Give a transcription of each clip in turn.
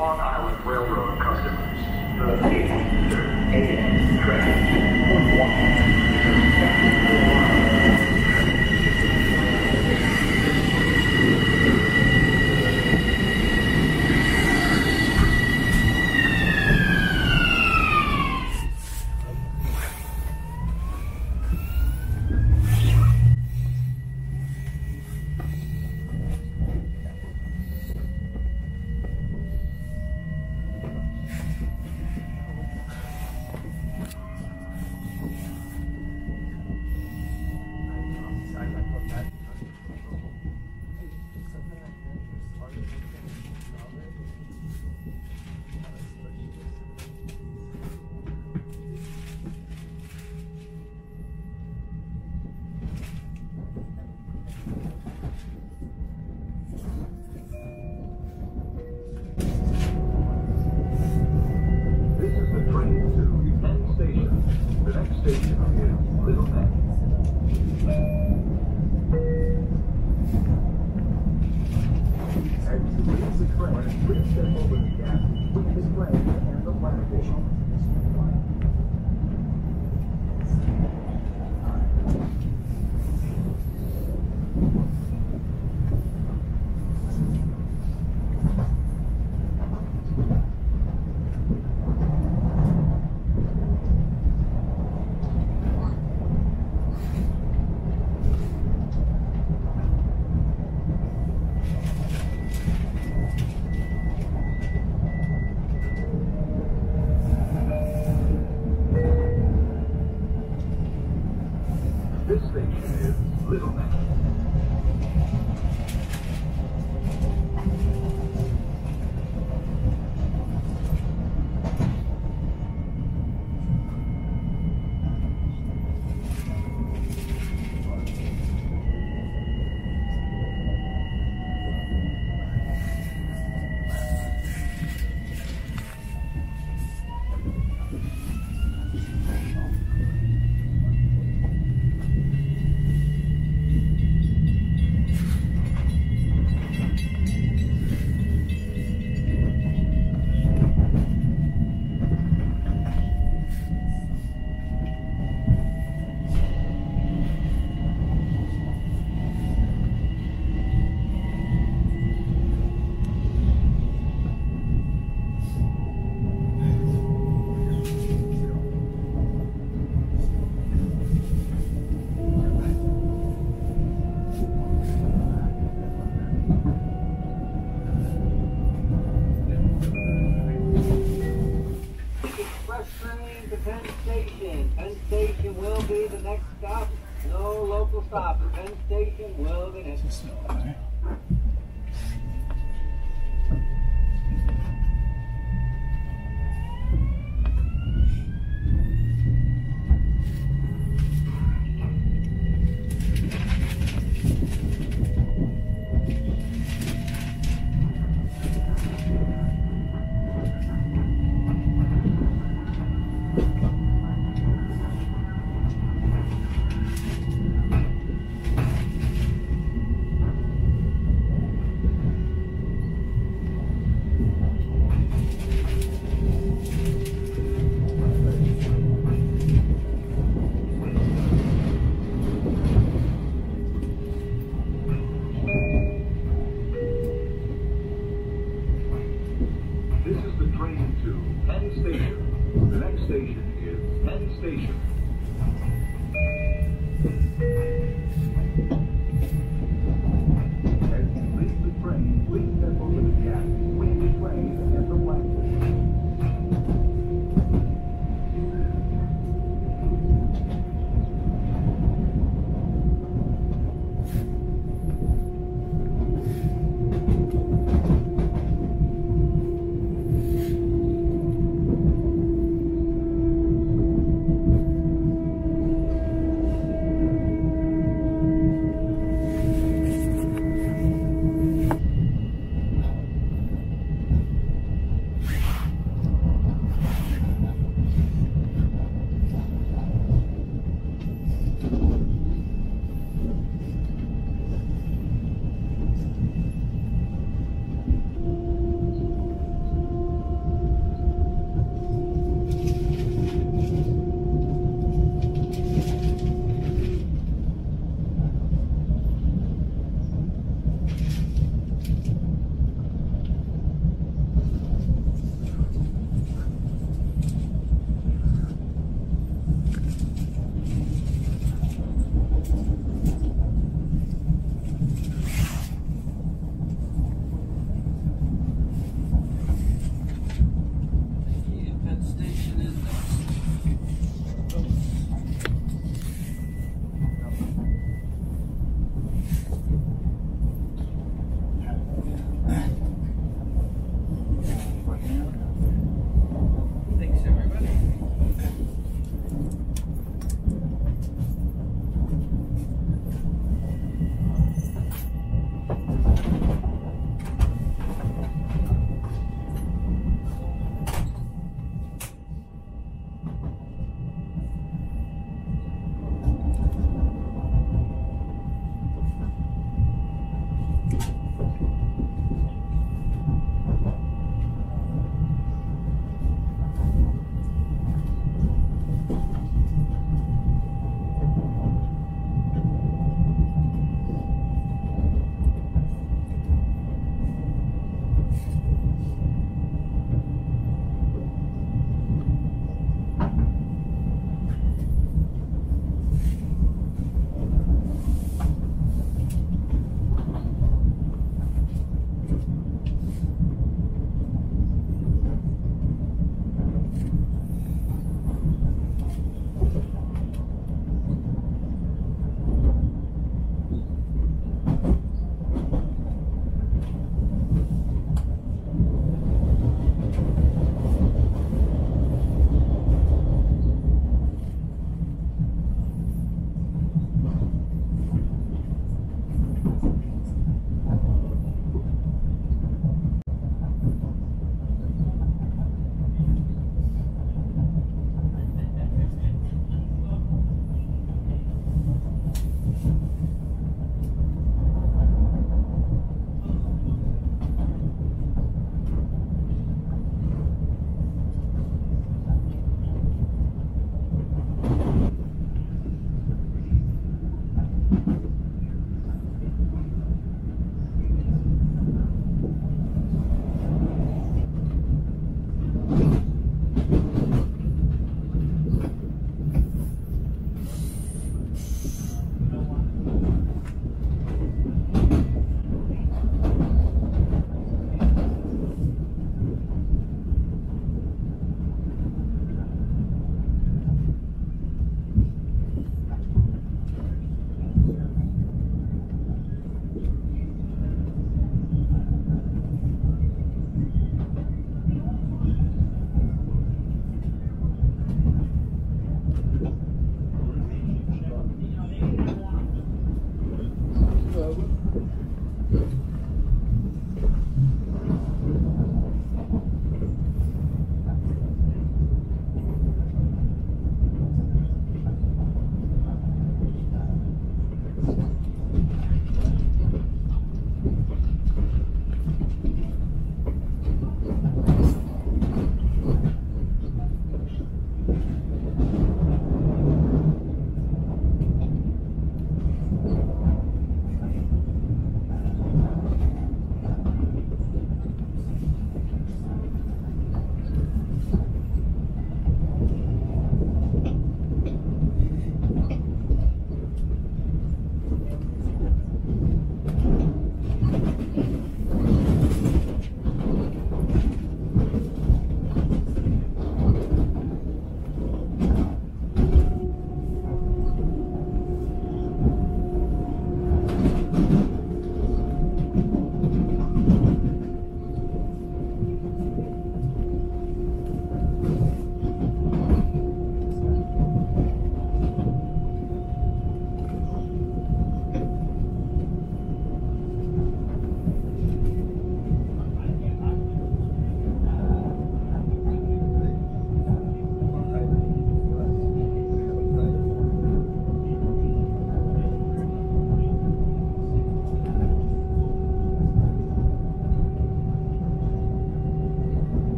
Long Island Railroad customers. The 8 a.m. train. Station.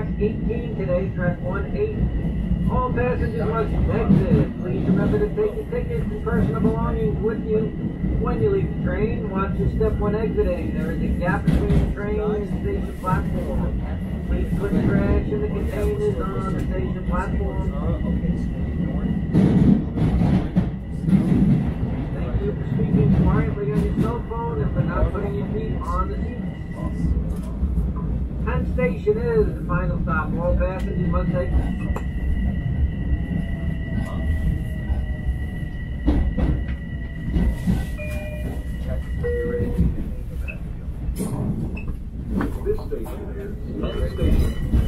Track 18 today, track 18. All passengers must exit. Please remember to take your tickets and personal belongings with you when you leave the train. Watch your step when exiting. There is a gap between the train and the station platform. Please put trash in the containers on the station platform. Penn Station is the final stop. All passengers must exit. This station is Penn Station.